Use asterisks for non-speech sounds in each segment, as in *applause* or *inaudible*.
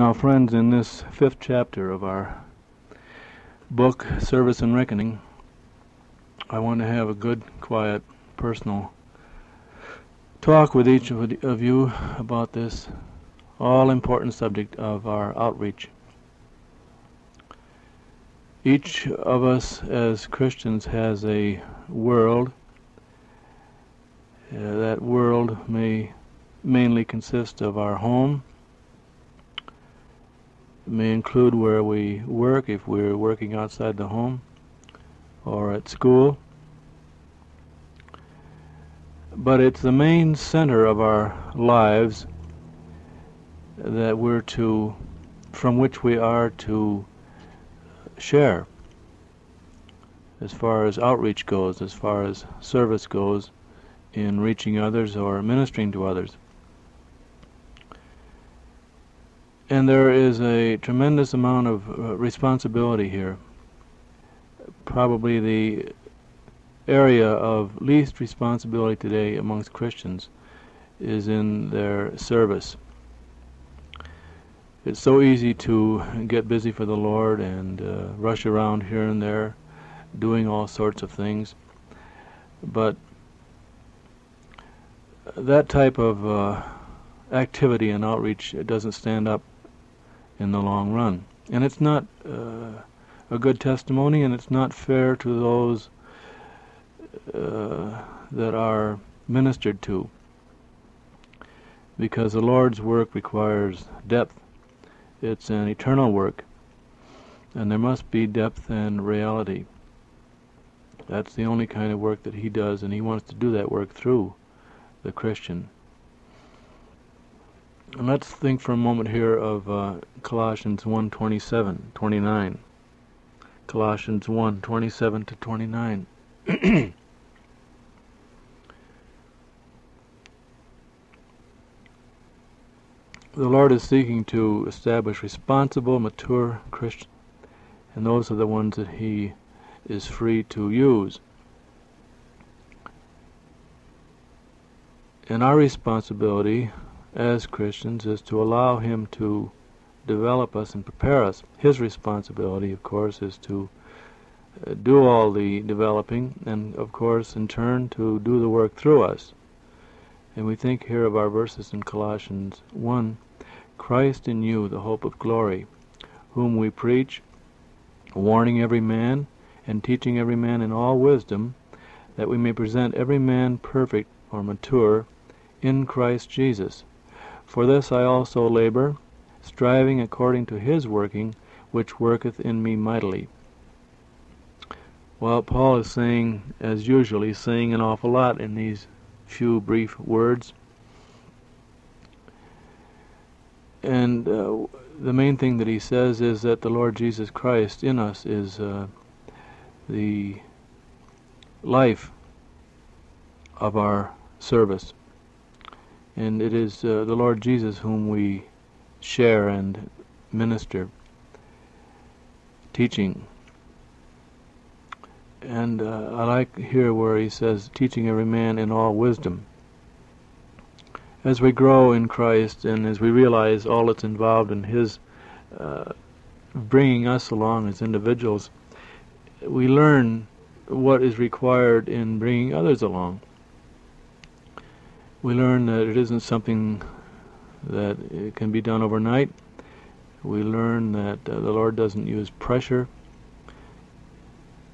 Now, friends, in this fifth chapter of our book, Service and Reckoning, I want to have a good, quiet, personal talk with each of you about this all important subject of our outreach. Each of us as Christians has a world. Uh, that world may mainly consist of our home. May include where we work if we're working outside the home or at school. But it's the main center of our lives that we're to, from which we are to share as far as outreach goes, as far as service goes in reaching others or ministering to others. And there is a tremendous amount of uh, responsibility here. Probably the area of least responsibility today amongst Christians is in their service. It's so easy to get busy for the Lord and uh, rush around here and there doing all sorts of things. But that type of uh, activity and outreach doesn't stand up in the long run. And it's not uh, a good testimony, and it's not fair to those uh, that are ministered to. Because the Lord's work requires depth. It's an eternal work. And there must be depth and reality. That's the only kind of work that He does, and He wants to do that work through the Christian. And let's think for a moment here of uh, Colossians 1 27, 29. Colossians 1 27 to 29. *clears throat* the Lord is seeking to establish responsible, mature Christians, and those are the ones that He is free to use. And our responsibility as Christians is to allow Him to develop us and prepare us. His responsibility, of course, is to uh, do all the developing and, of course, in turn, to do the work through us. And we think here of our verses in Colossians 1 Christ in you, the hope of glory, whom we preach, warning every man and teaching every man in all wisdom, that we may present every man perfect or mature in Christ Jesus. For this I also labor, striving according to his working, which worketh in me mightily. Well, Paul is saying, as usual, he's saying an awful lot in these few brief words. And uh, the main thing that he says is that the Lord Jesus Christ in us is uh, the life of our service and it is uh, the Lord Jesus whom we share and minister, teaching. And uh, I like here where he says, teaching every man in all wisdom. As we grow in Christ and as we realize all that's involved in His uh, bringing us along as individuals, we learn what is required in bringing others along we learn that it isn't something that it can be done overnight. We learn that uh, the Lord doesn't use pressure.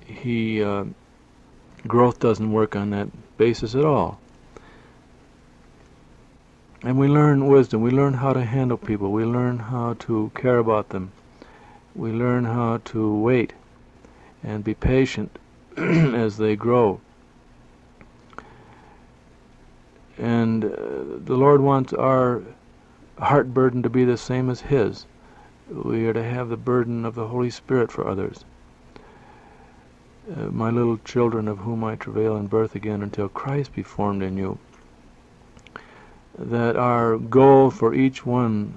He uh, growth doesn't work on that basis at all. And we learn wisdom. We learn how to handle people. We learn how to care about them. We learn how to wait and be patient *clears throat* as they grow. And uh, the Lord wants our heart burden to be the same as His. We are to have the burden of the Holy Spirit for others. Uh, my little children, of whom I travail in birth again until Christ be formed in you. That our goal for each one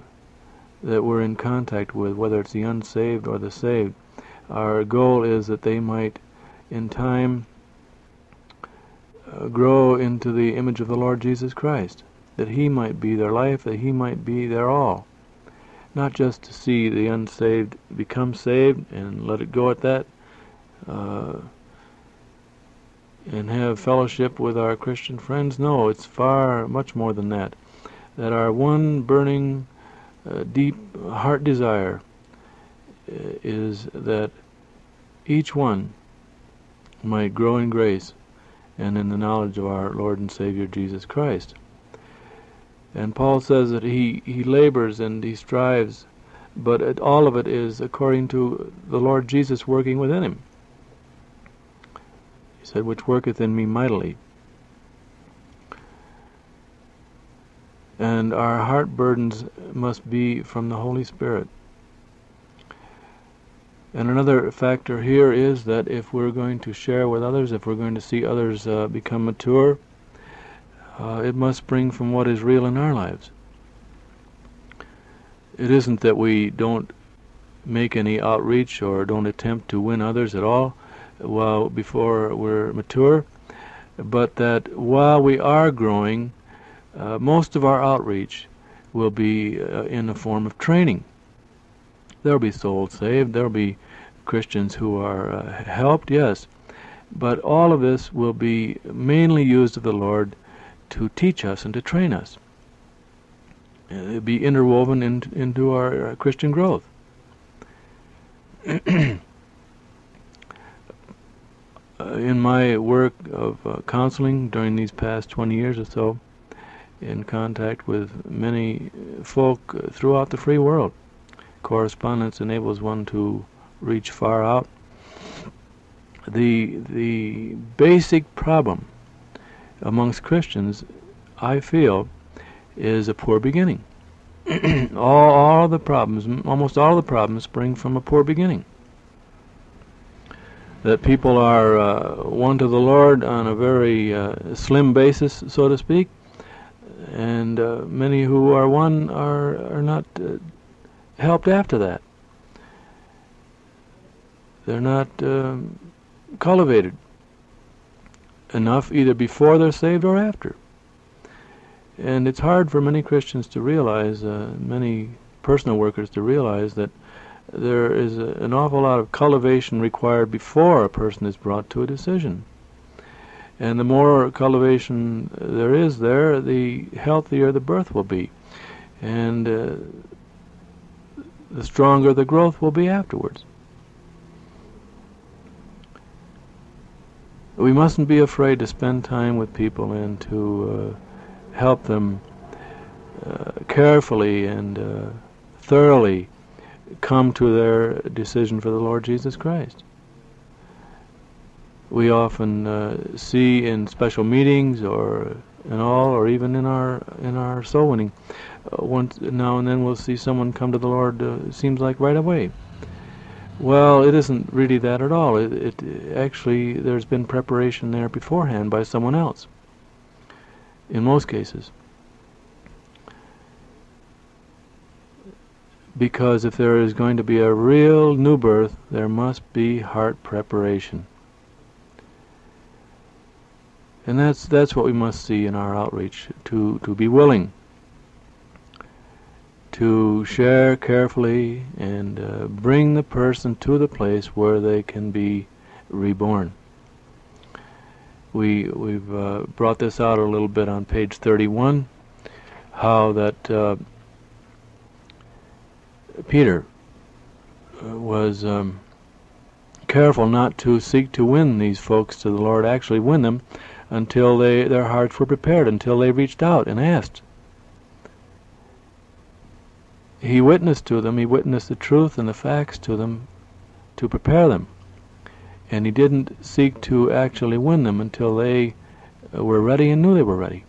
that we're in contact with, whether it's the unsaved or the saved, our goal is that they might, in time, grow into the image of the Lord Jesus Christ, that He might be their life, that He might be their all. not just to see the unsaved become saved and let it go at that, uh, and have fellowship with our Christian friends. No, it's far much more than that. That our one burning, uh, deep heart desire uh, is that each one might grow in grace and in the knowledge of our Lord and Savior Jesus Christ. And Paul says that he, he labors and he strives, but it, all of it is according to the Lord Jesus working within him. He said, which worketh in me mightily. And our heart burdens must be from the Holy Spirit. And another factor here is that if we're going to share with others, if we're going to see others uh, become mature, uh, it must spring from what is real in our lives. It isn't that we don't make any outreach or don't attempt to win others at all while before we're mature, but that while we are growing, uh, most of our outreach will be uh, in the form of training. There'll be souls saved, there'll be Christians who are uh, helped, yes, but all of this will be mainly used of the Lord to teach us and to train us. It'll be interwoven in, into our uh, Christian growth. *clears throat* Uh, in my work of uh, counseling during these past 20 years or so, in contact with many folk uh, throughout the free world, correspondence enables one to reach far out. The the basic problem amongst Christians, I feel, is a poor beginning. *clears throat* all, all the problems, almost all the problems, spring from a poor beginning. That people are uh, won to the Lord on a very uh, slim basis, so to speak, and uh, many who are won are are not uh, helped after that. They're not um, cultivated enough either before they're saved or after. And it's hard for many Christians to realize, uh, many personal workers to realize that there is a, an awful lot of cultivation required before a person is brought to a decision. And the more cultivation there is there, the healthier the birth will be. And uh, the stronger the growth will be afterwards. we mustn't be afraid to spend time with people and to uh, help them uh, carefully and uh, thoroughly come to their decision for the Lord Jesus Christ. We often uh, see in special meetings or in all, or even in our in our soul winning, uh, once now and then we'll see someone come to the Lord. Uh, it seems like right away well, it isn't really that at all. It, it, actually there's been preparation there beforehand by someone else. In most cases. Because if there is going to be a real new birth, there must be heart preparation. And that's that's what we must see in our outreach to to be willing to share carefully and uh, bring the person to the place where they can be reborn. We we've uh, brought this out a little bit on page 31, how that uh, Peter uh, was um, careful not to seek to win these folks to the Lord, actually win them until they their hearts were prepared, until they reached out and asked he witnessed to them, he witnessed the truth and the facts to them to prepare them. And he didn't seek to actually win them until they uh, were ready and knew they were ready.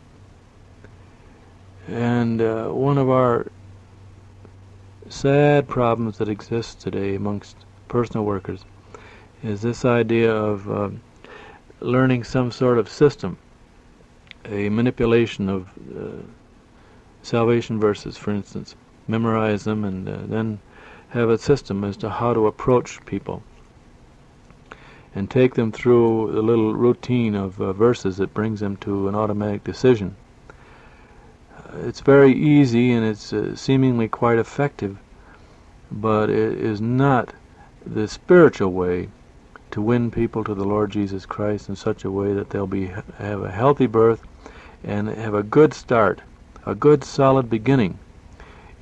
And uh, one of our sad problems that exists today amongst personal workers is this idea of uh, learning some sort of system, a manipulation of uh, salvation verses, for instance memorize them, and uh, then have a system as to how to approach people and take them through the little routine of uh, verses that brings them to an automatic decision. Uh, it's very easy and it's uh, seemingly quite effective but it is not the spiritual way to win people to the Lord Jesus Christ in such a way that they'll be have a healthy birth and have a good start, a good solid beginning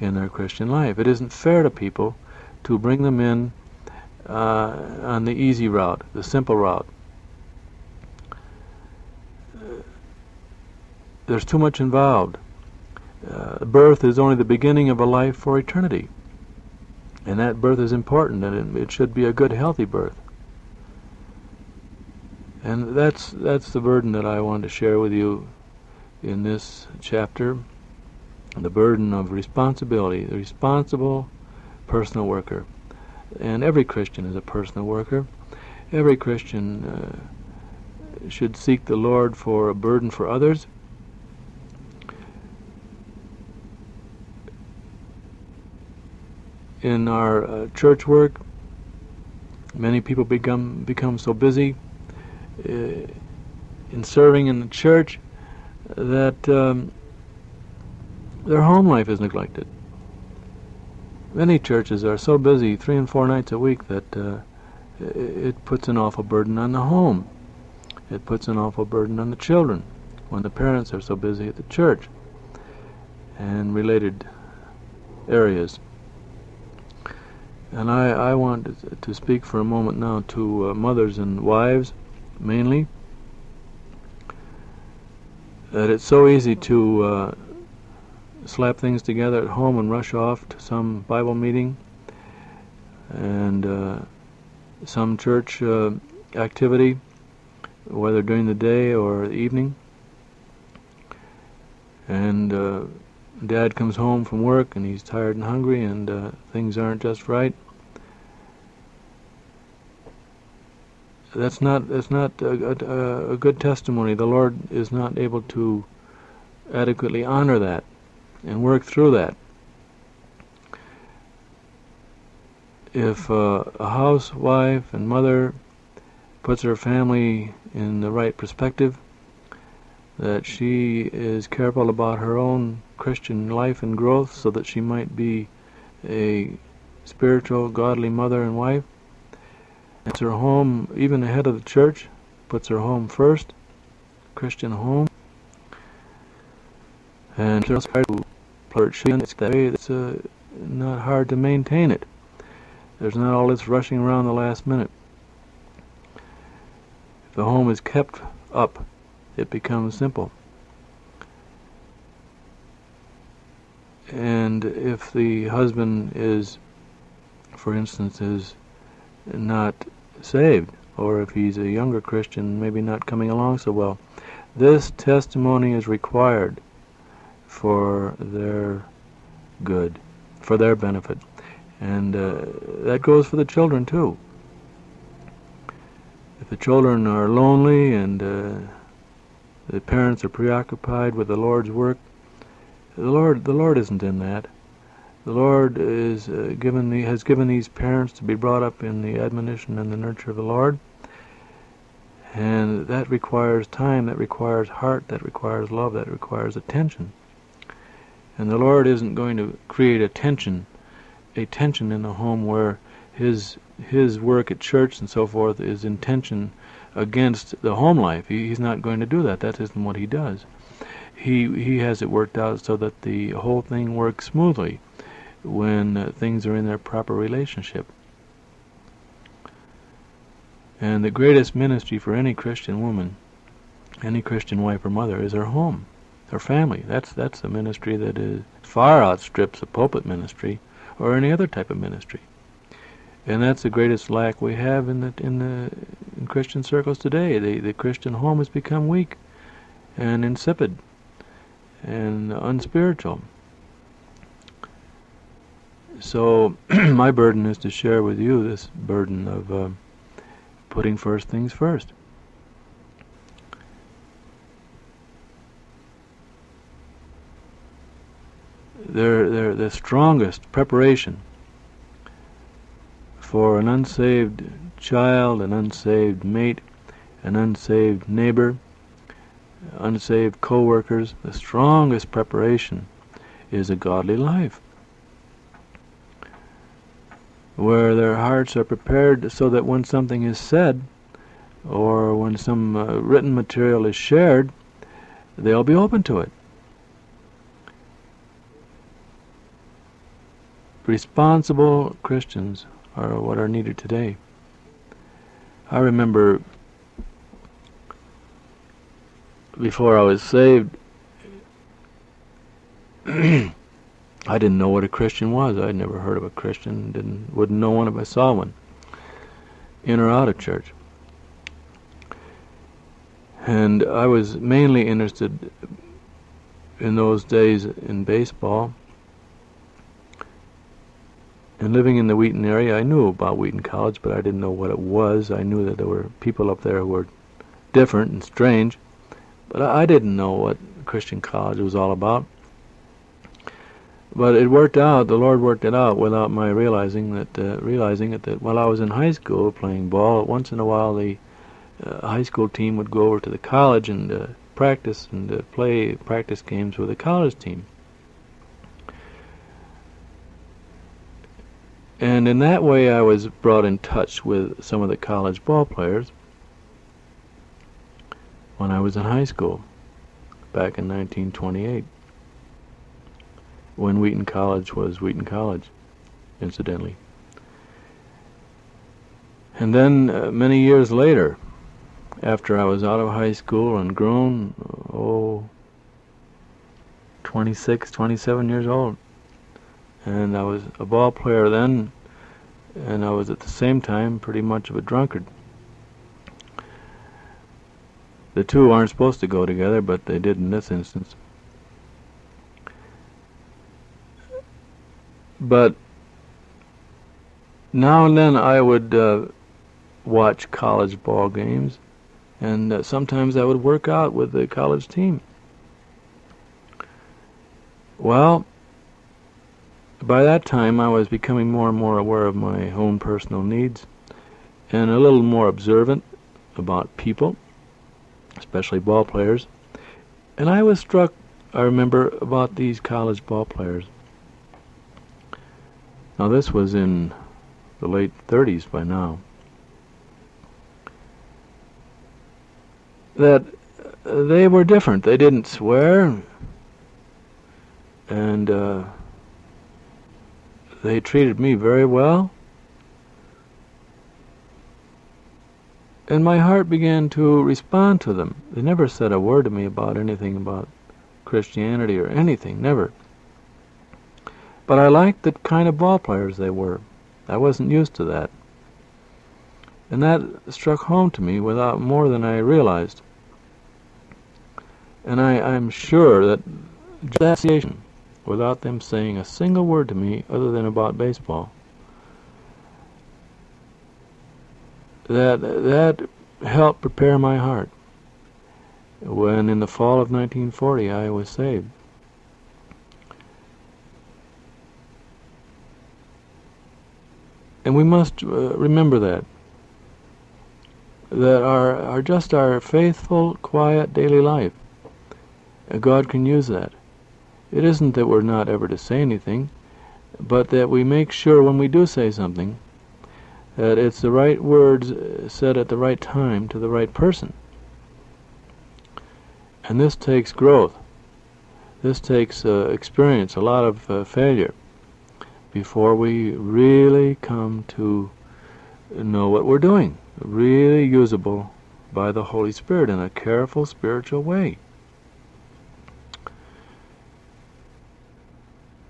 in their Christian life. It isn't fair to people to bring them in uh, on the easy route, the simple route. There's too much involved. Uh, birth is only the beginning of a life for eternity. And that birth is important, and it, it should be a good, healthy birth. And that's that's the burden that I want to share with you in this chapter. The burden of responsibility, the responsible personal worker. And every Christian is a personal worker. Every Christian uh, should seek the Lord for a burden for others. In our uh, church work, many people become become so busy in serving in the church that um, their home life is neglected. Many churches are so busy three and four nights a week that uh, it puts an awful burden on the home. It puts an awful burden on the children when the parents are so busy at the church and related areas. And I, I want to speak for a moment now to uh, mothers and wives mainly that it's so easy to uh, slap things together at home and rush off to some Bible meeting and uh, some church uh, activity, whether during the day or the evening. And uh, dad comes home from work and he's tired and hungry and uh, things aren't just right. That's not that's not a, a, a, good testimony. The Lord is not able to adequately honor that and work through that. If uh, a housewife and mother puts her family in the right perspective, that she is careful about her own Christian life and growth so that she might be a spiritual, godly mother and wife, puts her home even ahead of the church, puts her home first, Christian home, and it's hard to church it's that way. It's uh, not hard to maintain it. There's not all this rushing around the last minute. If the home is kept up, it becomes simple. And if the husband is, for instance, is not saved, or if he's a younger Christian, maybe not coming along so well. This testimony is required for their good, for their benefit. And uh, that goes for the children too. If the children are lonely and uh, the parents are preoccupied with the Lord's work, the Lord, the Lord isn't in that. The Lord is uh, given the, has given these parents to be brought up in the admonition and the nurture of the Lord. And that requires time, that requires heart, that requires love, that requires attention. And the Lord isn't going to create a tension, a tension in the home where his his work at church and so forth is in tension against the home life. He, he's not going to do that. That isn't what he does. He he has it worked out so that the whole thing works smoothly when uh, things are in their proper relationship. And the greatest ministry for any Christian woman, any Christian wife or mother, is her home, her family. That's that's a ministry that is far outstrips a pulpit ministry or any other type of ministry. And that's the greatest lack we have in the in the in Christian circles today. The the Christian home has become weak and insipid and unspiritual. So *clears throat* my burden is to share with you this burden of uh, putting first things first. They're, they're the strongest preparation for an unsaved child, an unsaved mate, an unsaved neighbor, unsaved co-workers. The strongest preparation is a godly life. Where their hearts are prepared so that when something is said or when some uh, written material is shared, they'll be open to it. Responsible Christians are what are needed today. I remember before I was saved, *clears throat* I didn't know what a Christian was. I'd never heard of a Christian. Didn't wouldn't know one if I saw one, in or out of church. And I was mainly interested in those days in baseball. And living in the Wheaton area, I knew about Wheaton College, but I didn't know what it was. I knew that there were people up there who were different and strange, but I didn't know what Christian college was all about. But it worked out. The Lord worked it out without my realizing that. Uh, realizing it that while I was in high school playing ball, once in a while the uh, high school team would go over to the college and uh, practice and uh, play practice games with the college team. And in that way, I was brought in touch with some of the college ball players when I was in high school back in 1928 when Wheaton College was Wheaton College, incidentally. And then uh, many years later, after I was out of high school and grown, oh, 26, 27 years old. And I was a ball player then, and I was at the same time pretty much of a drunkard. The two aren't supposed to go together, but they did in this instance. But now and then I would uh, watch college ball games and uh, sometimes I would work out with the college team. Well, by that time I was becoming more and more aware of my own personal needs and a little more observant about people, especially ball players. And I was struck, I remember, about these college ball players. Now this was in the late 30s by now. that they were different. They didn't swear, and uh, they treated me very well. And my heart began to respond to them. They never said a word to me about anything about Christianity or anything, never. But I liked the kind of ball players they were. I wasn't used to that. And that struck home to me without more than I realized. And I, I'm sure that that without them saying a single word to me other than about baseball, that that helped prepare my heart when in the fall of 1940 I was saved. And we must uh, remember that. That our, our just our faithful, quiet daily life God can use that. It isn't that we're not ever to say anything, but that we make sure when we do say something that it's the right words said at the right time to the right person. And this takes growth. This takes uh, experience, a lot of uh, failure, before we really come to know what we're doing, really usable by the Holy Spirit in a careful spiritual way.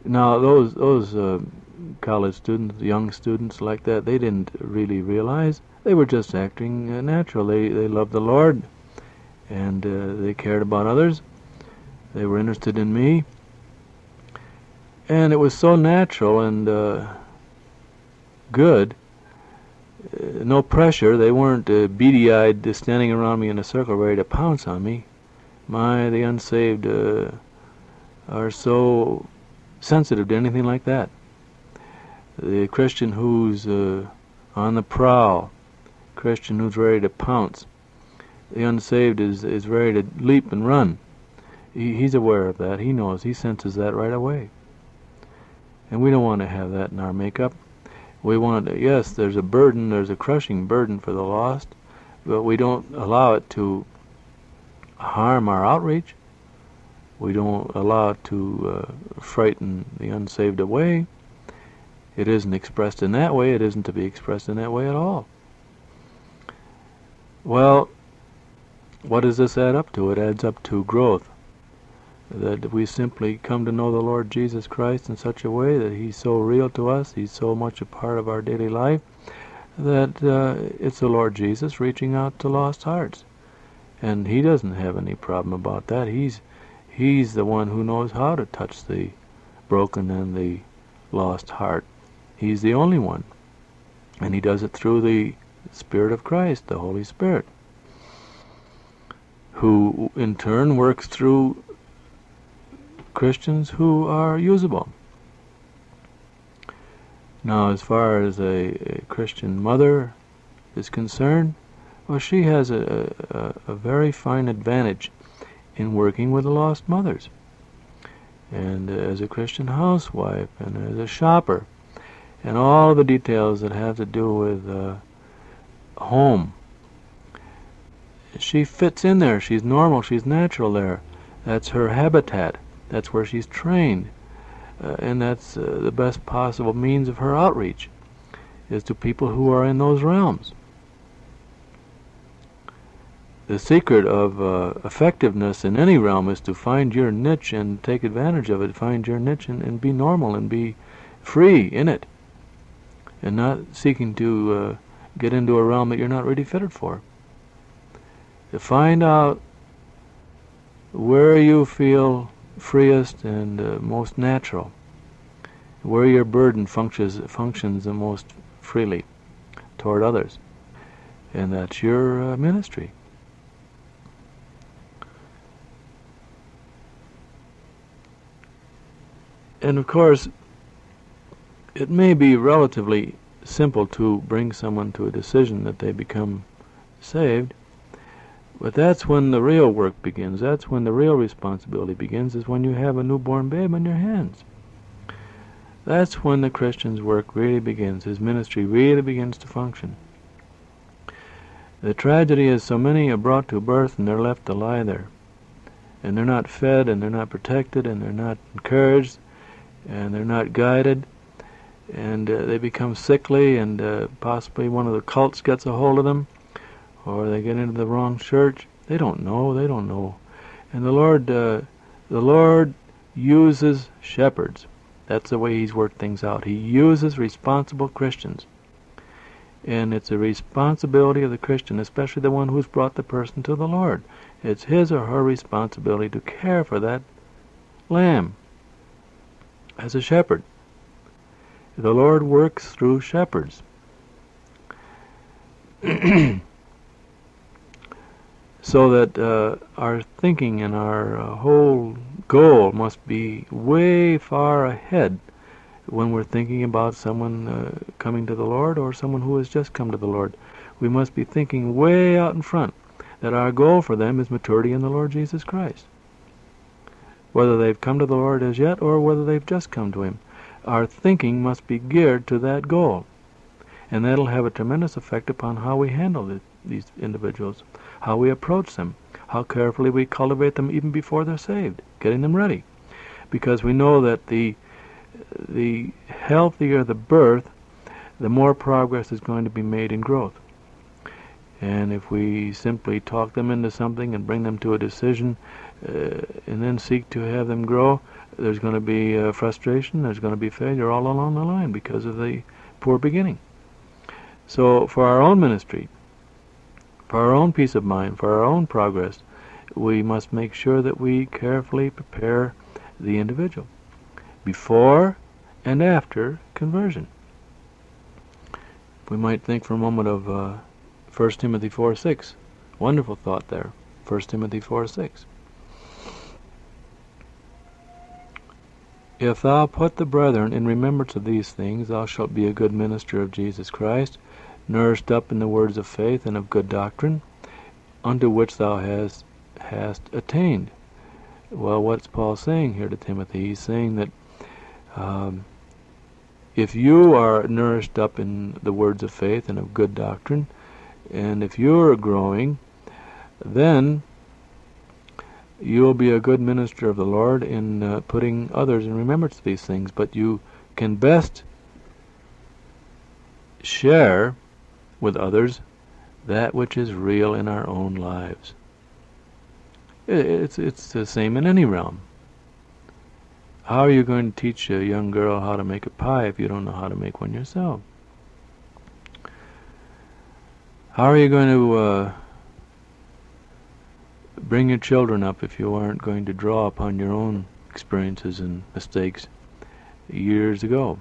Now those those uh, college students, young students like that, they didn't really realize they were just acting uh, natural. They they loved the Lord, and uh, they cared about others. They were interested in me, and it was so natural and uh, good. Uh, no pressure. They weren't uh, beady-eyed, standing around me in a circle, ready to pounce on me. My, the unsaved are so sensitive to anything like that. The Christian who's uh, on the prowl, Christian who's ready to pounce, the unsaved is is ready to leap and run. He, he's aware of that. He knows. He senses that right away. And we don't want to have that in our makeup. We want, to, yes, there's a burden, there's a crushing burden for the lost, but we don't allow it to harm our outreach. We don't allow it to uh, frighten the unsaved away. It isn't expressed in that way. It isn't to be expressed in that way at all. Well, what does this add up to? It adds up to growth. That we simply come to know the Lord Jesus Christ in such a way that He's so real to us, He's so much a part of our daily life, that uh, it's the Lord Jesus reaching out to lost hearts. And He doesn't have any problem about that. He's He's the one who knows how to touch the broken and the lost heart. He's the only one. And He does it through the Spirit of Christ, the Holy Spirit, who in turn works through Christians who are usable. Now, as far as a, a Christian mother is concerned, well, she has a, a, a, very fine advantage in working with the lost mothers. And as a Christian housewife, and as a shopper, and all the details that have to do with uh, home. She fits in there. She's normal. She's natural there. That's her habitat. That's where she's trained. Uh, and that's uh, the best possible means of her outreach, is to people who are in those realms. The secret of uh, effectiveness in any realm is to find your niche and take advantage of it. Find your niche and, and be normal and be free in it. And not seeking to uh, get into a realm that you're not really fitted for. To find out where you feel freest and uh, most natural, where your burden functions functions the most freely toward others, and that's your uh, ministry. And of course, it may be relatively simple to bring someone to a decision that they become saved. But that's when the real work begins. That's when the real responsibility begins, is when you have a newborn babe on your hands. That's when the Christian's work really begins. His ministry really begins to function. The tragedy is so many are brought to birth and they're left to lie there. And they're not fed and they're not protected and they're not encouraged and they're not guided and uh, they become sickly, and uh, possibly one of the cults gets a hold of them, or they get into the wrong church. They don't know. They don't know. And the Lord, uh, the Lord uses shepherds. That's the way He's worked things out. He uses responsible Christians. And it's a responsibility of the Christian, especially the one who's brought the person to the Lord. It's his or her responsibility to care for that lamb as a shepherd. The Lord works through shepherds. *clears throat* so that uh, our thinking and our uh, whole goal must be way far ahead when we're thinking about someone uh, coming to the Lord or someone who has just come to the Lord. We must be thinking way out in front that our goal for them is maturity in the Lord Jesus Christ. Whether they've come to the Lord as yet or whether they've just come to Him our thinking must be geared to that goal. And that'll have a tremendous effect upon how we handle the, these individuals, how we approach them, how carefully we cultivate them even before they're saved, getting them ready. Because we know that the, the healthier the birth, the more progress is going to be made in growth. And if we simply talk them into something and bring them to a decision uh, and then seek to have them grow, there's going to be uh, frustration, there's going to be failure all along the line because of the poor beginning. So for our own ministry, for our own peace of mind, for our own progress, we must make sure that we carefully prepare the individual before and after conversion. We might think for a moment of uh, 1 Timothy 4 6. Wonderful thought there. 1 Timothy 4 6. If thou put the brethren in remembrance of these things, thou shalt be a good minister of Jesus Christ, nourished up in the words of faith and of good doctrine, unto which thou hast, hast attained. Well, what's Paul saying here to Timothy? He's saying that um, if you are nourished up in the words of faith and of good doctrine, and if you're growing, then you'll be a good minister of the Lord in uh, putting others in remembrance of these things. But you can best share with others that which is real in our own lives. It's, it's the same in any realm. How are you going to teach a young girl how to make a pie if you don't know how to make one yourself? How are you going to uh, bring your children up if you aren't going to draw upon your own experiences and mistakes years ago?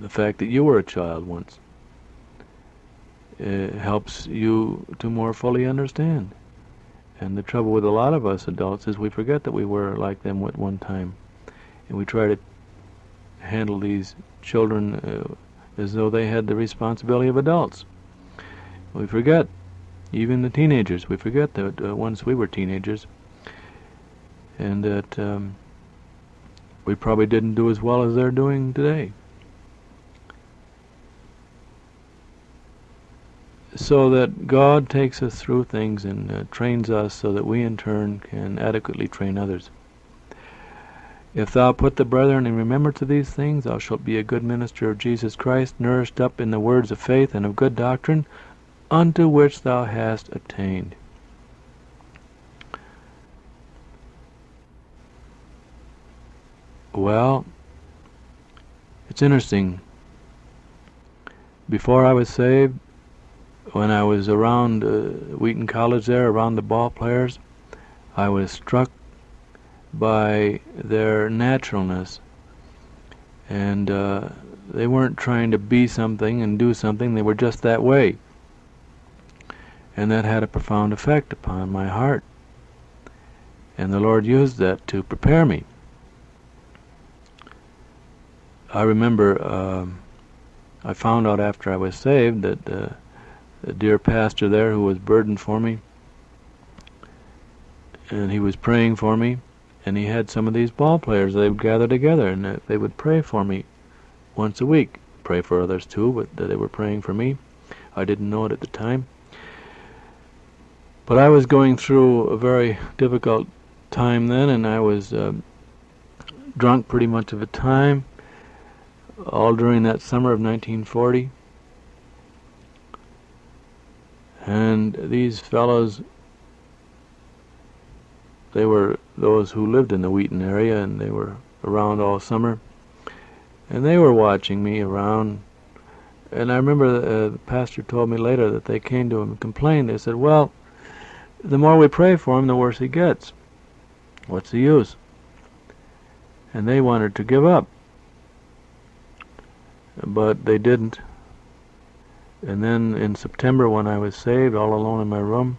The fact that you were a child once uh, helps you to more fully understand. And the trouble with a lot of us adults is we forget that we were like them at one time. And we try to handle these children uh, as though they had the responsibility of adults. We forget, even the teenagers, we forget that uh, once we were teenagers, and that um, we probably didn't do as well as they're doing today. So that God takes us through things and uh, trains us so that we in turn can adequately train others. If thou put the brethren in remembrance of these things, thou shalt be a good minister of Jesus Christ, nourished up in the words of faith and of good doctrine, unto which thou hast attained. Well, it's interesting. Before I was saved, when I was around uh, Wheaton College there, around the ball players, I was struck by their naturalness. And uh, they weren't trying to be something and do something, they were just that way. And that had a profound effect upon my heart. And the Lord used that to prepare me. I remember uh, I found out after I was saved that a dear pastor there who was burdened for me. And he was praying for me. And he had some of these ball players. They would gather together and they would pray for me once a week. Pray for others too, but they were praying for me. I didn't know it at the time. But I was going through a very difficult time then, and I was uh, drunk pretty much of the time, all during that summer of 1940. And these fellows, they were those who lived in the Wheaton area and they were around all summer. And they were watching me around. And I remember uh, the pastor told me later that they came to him and complained. They said, well, the more we pray for him, the worse he gets. What's the use? And they wanted to give up. But they didn't. And then in September when I was saved, all alone in my room,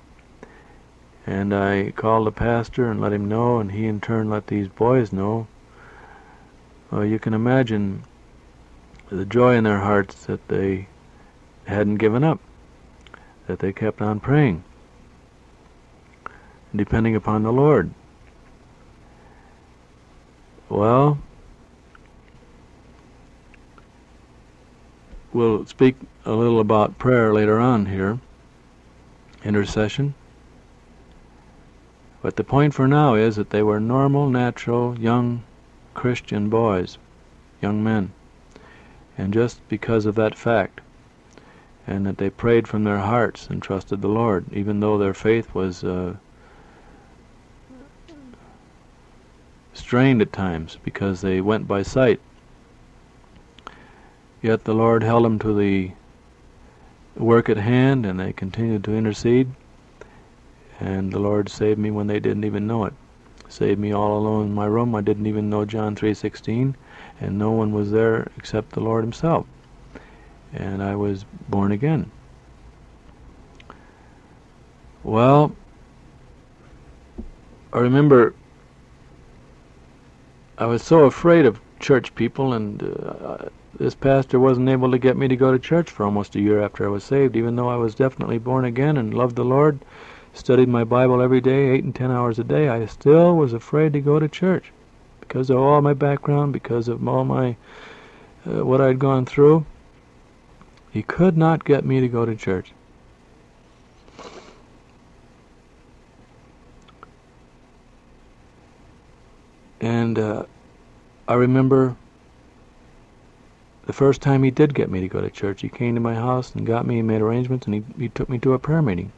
and I called the pastor and let him know, and he in turn let these boys know. Well, you can imagine the joy in their hearts that they hadn't given up, that they kept on praying, depending upon the Lord. Well, we'll speak a little about prayer later on here, intercession. But the point for now is that they were normal, natural, young Christian boys, young men. And just because of that fact, and that they prayed from their hearts and trusted the Lord, even though their faith was uh, strained at times because they went by sight Yet the Lord held them to the work at hand, and they continued to intercede. And the Lord saved me when they didn't even know it. Saved me all alone in my room. I didn't even know John 3:16, and no one was there except the Lord Himself. And I was born again. Well, I remember I was so afraid of church people, and uh, this pastor wasn't able to get me to go to church for almost a year after I was saved, even though I was definitely born again and loved the Lord, studied my Bible every day, eight and ten hours a day. I still was afraid to go to church because of all my background, because of all my uh, what I'd gone through. He could not get me to go to church. And uh, I remember the first time he did get me to go to church, he came to my house and got me and made arrangements, and he, he took me to a prayer meeting.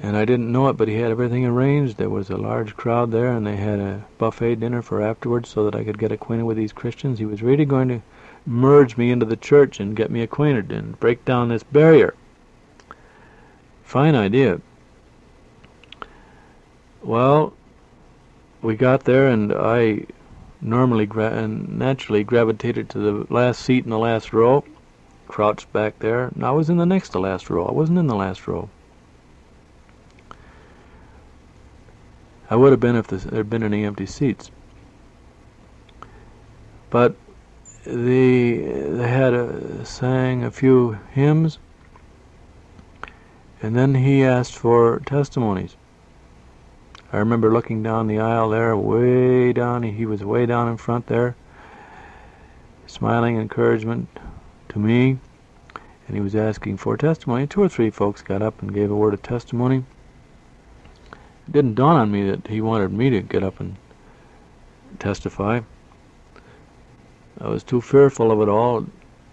And I didn't know it, but he had everything arranged. There was a large crowd there, and they had a buffet dinner for afterwards so that I could get acquainted with these Christians. He was really going to merge me into the church and get me acquainted and break down this barrier. Fine idea. Well, we got there, and I normally gra- and naturally gravitated to the last seat in the last row, crouched back there, and I was in the next to last row. I wasn't in the last row. I would have been if there had been any empty seats. But they they had a, sang a few hymns, and then he asked for testimonies. I remember looking down the aisle there, way down, he was way down in front there, smiling encouragement to me, and he was asking for testimony. Two or three folks got up and gave a word of testimony. It didn't dawn on me that he wanted me to get up and testify. I was too fearful of it all.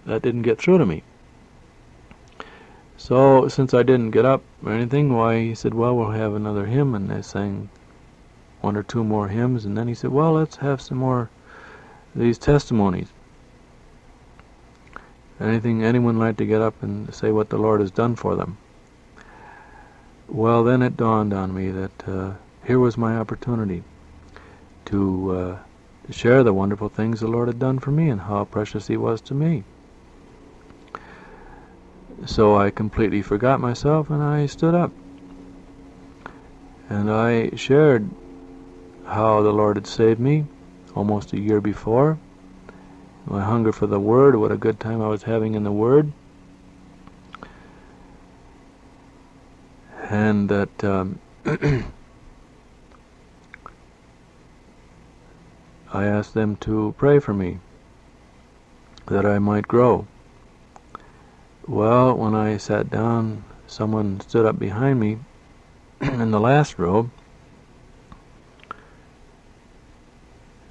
That didn't get through to me. So since I didn't get up or anything, why he said, well, we'll have another hymn, and they sang one or two more hymns, and then he said, well, let's have some more these testimonies. Anything anyone like to get up and say what the Lord has done for them? Well, then it dawned on me that uh, here was my opportunity to, uh, to share the wonderful things the Lord had done for me and how precious He was to me. So I completely forgot myself and I stood up. And I shared how the Lord had saved me almost a year before. My hunger for the Word, what a good time I was having in the Word. And that um, *clears throat* I asked them to pray for me that I might grow. Well, when I sat down, someone stood up behind me *clears throat* in the last row,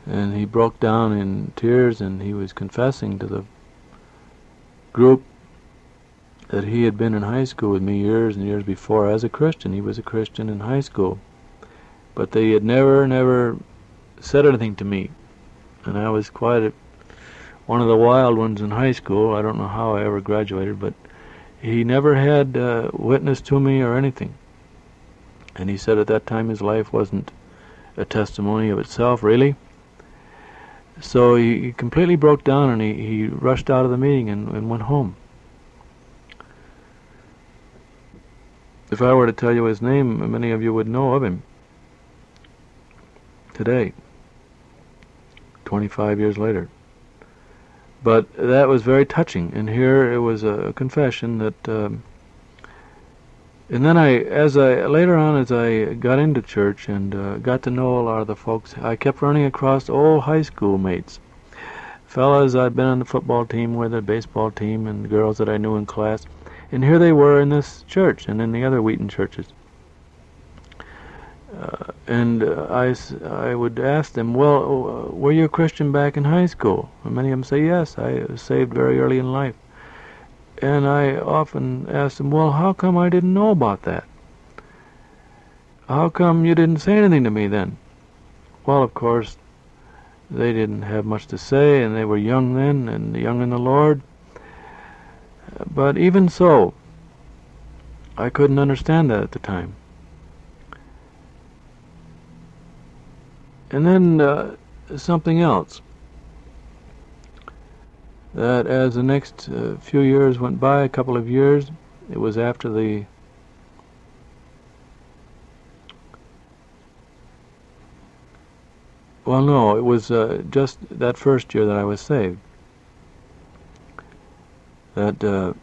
and he broke down in tears and he was confessing to the group that he had been in high school with me years and years before as a Christian. He was a Christian in high school. But they had never, never said anything to me. And I was quite one of the wild ones in high school. I don't know how I ever graduated, but he never had uh, witness to me or anything. And he said at that time his life wasn't a testimony of itself, really. So he, he completely broke down and he, he rushed out of the meeting and, and went home. If I were to tell you his name, many of you would know of him today, 25 years later. But that was very touching, and here it was a confession that. Um, and then I, as I later on, as I got into church and uh, got to know a lot of the folks, I kept running across old high school mates, fellas I'd been on the football team with, the baseball team, and girls that I knew in class, and here they were in this church and in the other Wheaton churches. Uh, and uh, I, I would ask them, well, uh, were you a Christian back in high school? And many of them say, yes, I was saved very early in life. And I often ask them, well, how come I didn't know about that? How come you didn't say anything to me then? Well, of course, they didn't have much to say, and they were young then, and young in the Lord. But even so, I couldn't understand that at the time. And then uh, something else. That as the next uh, few years went by, a couple of years, it was after the Well, no, it was uh, just that first year that I was saved. That uh,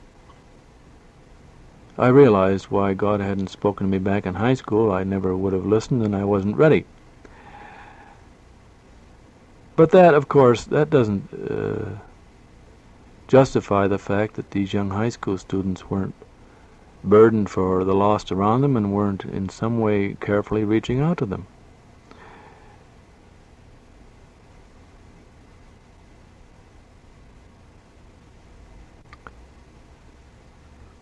I realized why God hadn't spoken to me back in high school. I never would have listened, and I wasn't ready. But that, of course, that doesn't uh, justify the fact that these young high school students weren't burdened for the lost around them and weren't in some way carefully reaching out to them.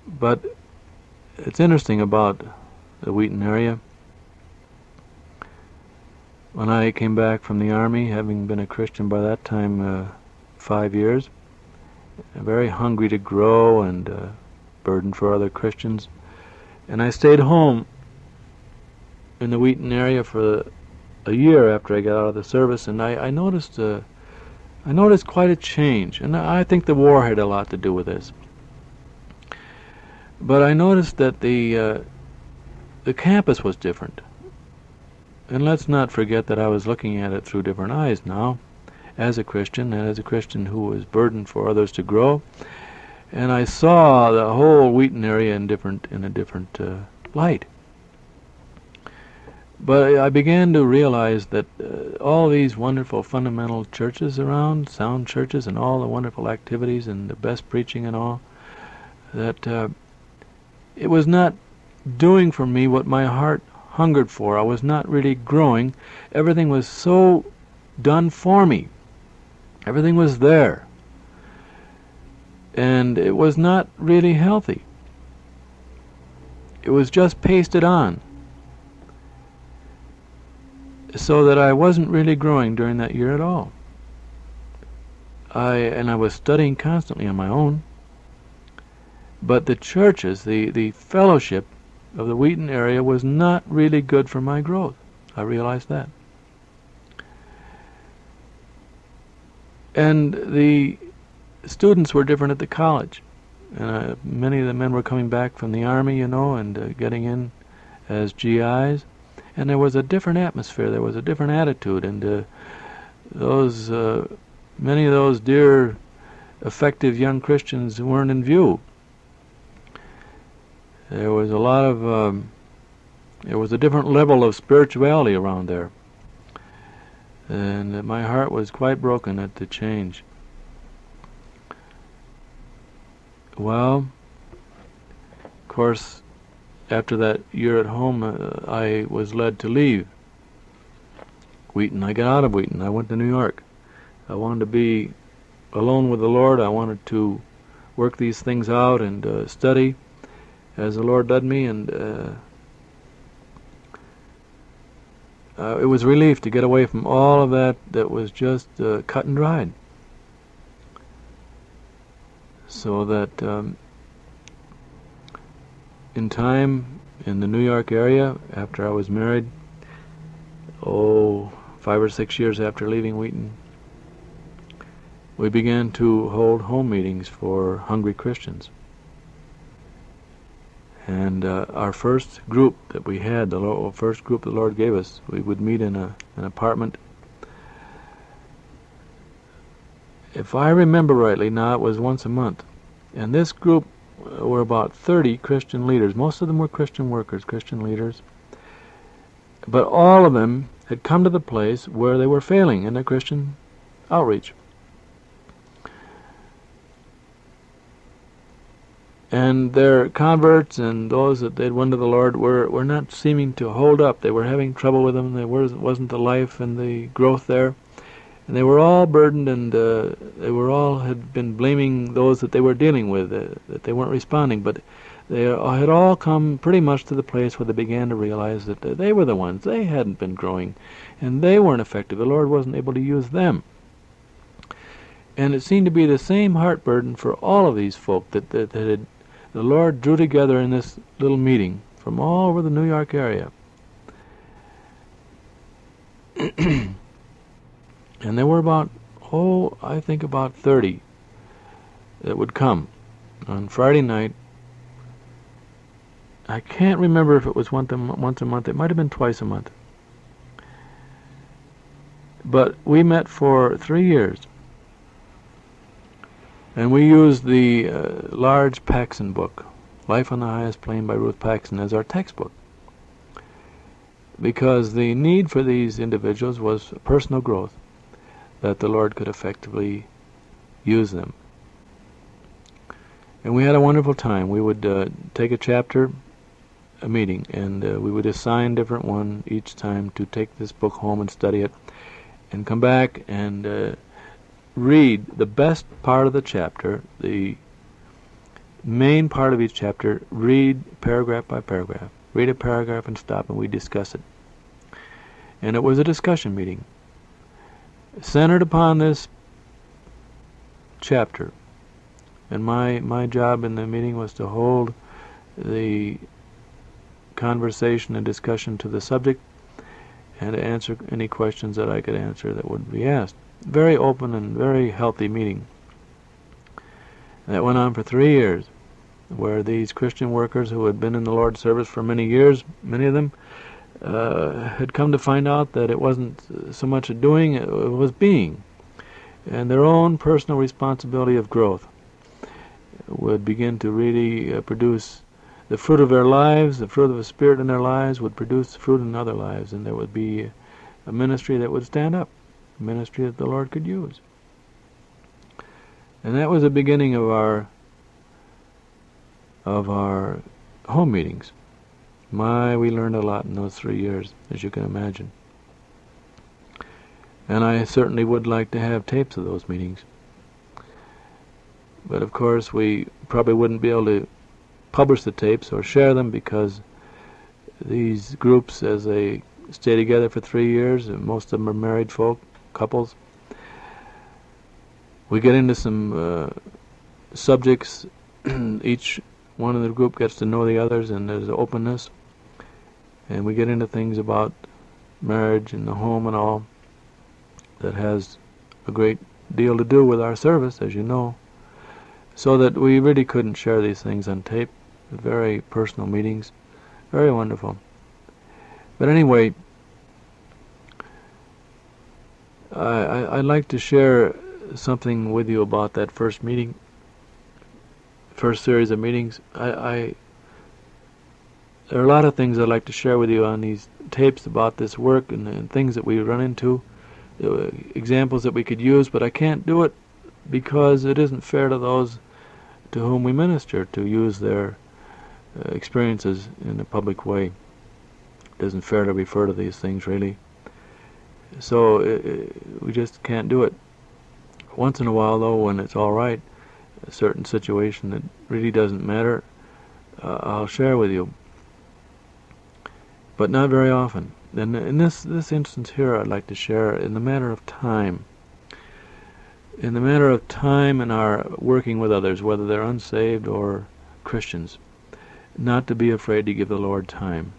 But it's interesting about the Wheaton area. When I came back from the army, having been a Christian by that time uh, five years, very hungry to grow and uh, burden for other Christians, and I stayed home in the Wheaton area for a year after I got out of the service, and I, I noticed uh, I noticed quite a change, and I think the war had a lot to do with this. But I noticed that the uh, the campus was different. And let's not forget that I was looking at it through different eyes now, as a Christian, and as a Christian who was burdened for others to grow. And I saw the whole Wheaton area in different in a different uh, light. But I began to realize that uh, all these wonderful fundamental churches around, sound churches, and all the wonderful activities and the best preaching and all, that uh, it was not doing for me what my heart hungered for. I was not really growing. Everything was so done for me. Everything was there. And it was not really healthy. It was just pasted on. So that I wasn't really growing during that year at all. I and I was studying constantly on my own. But the churches, the, the fellowship of the Wheaton area was not really good for my growth. I realized that. And the students were different at the college. And uh, many of the men were coming back from the army, you know, and uh, getting in as GIs. And there was a different atmosphere. There was a different attitude. And uh, those, uh, many of those dear, effective young Christians weren't in view there was a lot of um, there was a different level of spirituality around there. And my heart was quite broken at the change. Well of course after that year at home uh, I was led to leave Wheaton. I got out of Wheaton. I went to New York. I wanted to be alone with the Lord. I wanted to work these things out and uh, study as the Lord led me, and uh, uh, it was relief to get away from all of that that was just uh, cut and dried. So that um, in time in the New York area, after I was married, oh, five or six years after leaving Wheaton, we began to hold home meetings for hungry Christians. And uh, our first group that we had, the Lord, first group the Lord gave us, we would meet in a, an apartment. If I remember rightly, now it was once a month. And this group uh, were about 30 Christian leaders. Most of them were Christian workers, Christian leaders. But all of them had come to the place where they were failing in their Christian outreach. And their converts and those that they'd won to the Lord were, were not seeming to hold up. They were having trouble with them. There was, wasn't the life and the growth there. And they were all burdened and uh, they were all had been blaming those that they were dealing with, uh, that they weren't responding. But they had all come pretty much to the place where they began to realize that uh, they were the ones. They hadn't been growing and they weren't effective. The Lord wasn't able to use them. And it seemed to be the same heart burden for all of these folk that, that, that had the Lord drew together in this little meeting from all over the New York area. *clears throat* and there were about, oh, I think about 30 that would come on Friday night. I can't remember if it was once a, month. It might have been twice a month. But we met for three years. And we used the uh, large Paxson book, Life on the Highest Plane by Ruth Paxson as our textbook. Because the need for these individuals was personal growth, that the Lord could effectively use them. And we had a wonderful time. We would uh, take a chapter, a meeting, and uh, we would assign different one each time to take this book home and study it, and come back and uh, read the best part of the chapter, the main part of each chapter, read paragraph by paragraph. Read a paragraph and stop, and we discuss it. And it was a discussion meeting centered upon this chapter. And my, my job in the meeting was to hold the conversation and discussion to the subject and to answer any questions that I could answer that would be asked. Very open and very healthy meeting. That went on for three years, where these Christian workers who had been in the Lord's service for many years, many of them, uh, had come to find out that it wasn't so much a doing, it was being. And their own personal responsibility of growth would begin to really uh, produce the fruit of their lives, the fruit of the Spirit in their lives would produce fruit in other lives, and there would be a ministry that would stand up, ministry that the Lord could use. And that was the beginning of our of our home meetings. My, we learned a lot in those three years, as you can imagine. And I certainly would like to have tapes of those meetings. But of course, we probably wouldn't be able to publish the tapes or share them because these groups, as they stay together for three years, and most of them are married folk, couples, we get into some uh, subjects. *clears throat* Each one of the group gets to know the others, and there's openness. And we get into things about marriage and the home and all that has a great deal to do with our service, as you know. So that we really couldn't share these things on tape. Very personal meetings. Very wonderful. But anyway, I, would like to share something with you about that first meeting, first series of meetings. I, I there are a lot of things I'd like to share with you on these tapes about this work and, and things that we run into, uh, examples that we could use, but I can't do it because it isn't fair to those to whom we minister to use their uh, experiences in a public way. It isn't fair to refer to these things really. So uh, uh, we just can't do it. Once in a while, though, when it's all right, a certain situation that really doesn't matter, uh, I'll share with you but not very often. And in this this instance here, I'd like to share in the matter of time. In the matter of time and our working with others, whether they're unsaved or Christians, not to be afraid to give the Lord time.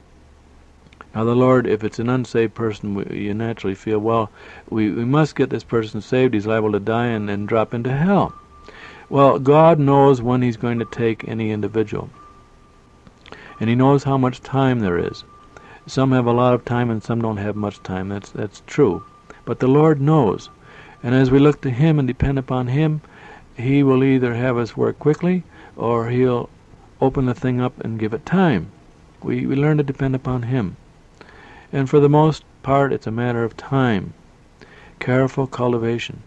Now, the Lord, if it's an unsaved person, we, you naturally feel, well, we, we must get this person saved. He's liable to die and, and drop into hell. Well, God knows when He's going to take any individual. And He knows how much time there is. Some have a lot of time and some don't have much time. That's that's true. But the Lord knows. And as we look to him and depend upon him, he will either have us work quickly or he'll open the thing up and give it time. We we learn to depend upon him. And for the most part it's a matter of time. Careful cultivation.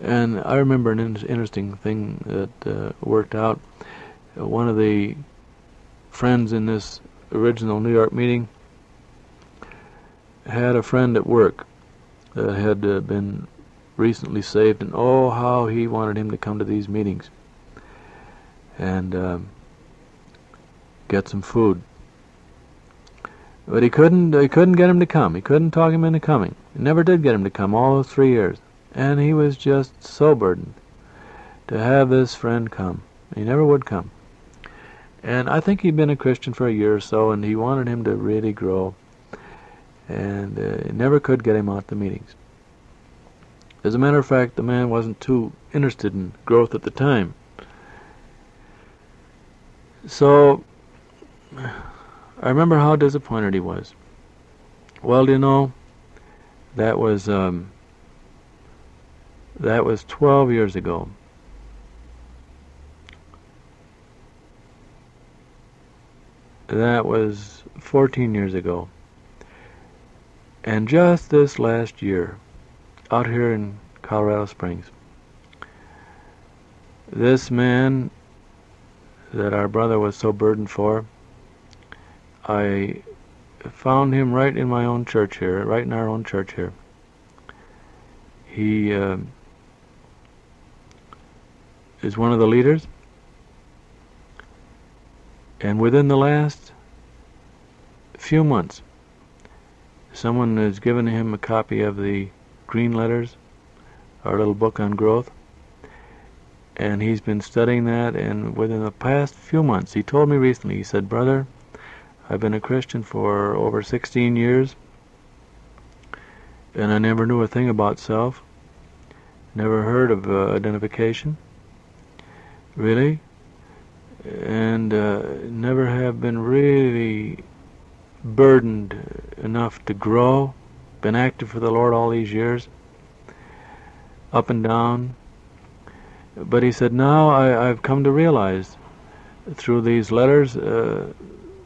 And I remember an in- interesting thing that uh, worked out. One of the friends in this original New York meeting, had a friend at work that had uh, been recently saved, and oh, how he wanted him to come to these meetings and um, get some food. But he couldn't. He couldn't get him to come. He couldn't talk him into coming. He never did get him to come all those three years, and he was just so burdened to have this friend come. He never would come. And I think he'd been a Christian for a year or so, and he wanted him to really grow. And uh, never could get him out to meetings. As a matter of fact, the man wasn't too interested in growth at the time. So, I remember how disappointed he was. Well, you know, that was um, that was 12 years ago. That was 14 years ago. And just this last year, out here in Colorado Springs, this man that our brother was so burdened for, I found him right in my own church here, right in our own church here. He uh, is one of the leaders, and within the last few months, someone has given him a copy of the Green Letters, our little book on growth, and he's been studying that. And within the past few months, he told me recently, he said, "Brother, I've been a Christian for over 16 years, and I never knew a thing about self. Never heard of uh, identification, really, and uh, never have been really burdened enough to grow. Been active for the Lord all these years, up and down. But he said, now I, have come to realize through these letters uh,